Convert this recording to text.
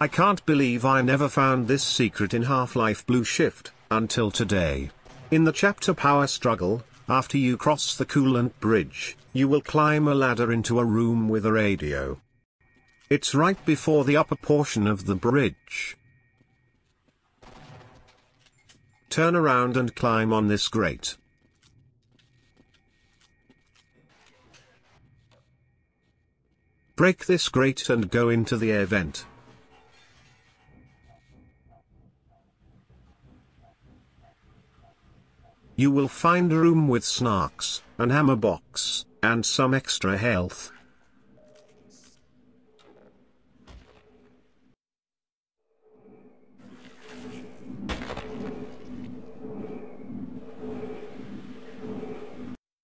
I can't believe I never found this secret in Half-Life Blue Shift, until today. In the chapter Power Struggle, after you cross the coolant bridge, you will climb a ladder into a room with a radio. It's right before the upper portion of the bridge. Turn around and climb on this grate. Break this grate and go into the air vent. You will find a room with snarks, an ammo box, and some extra health.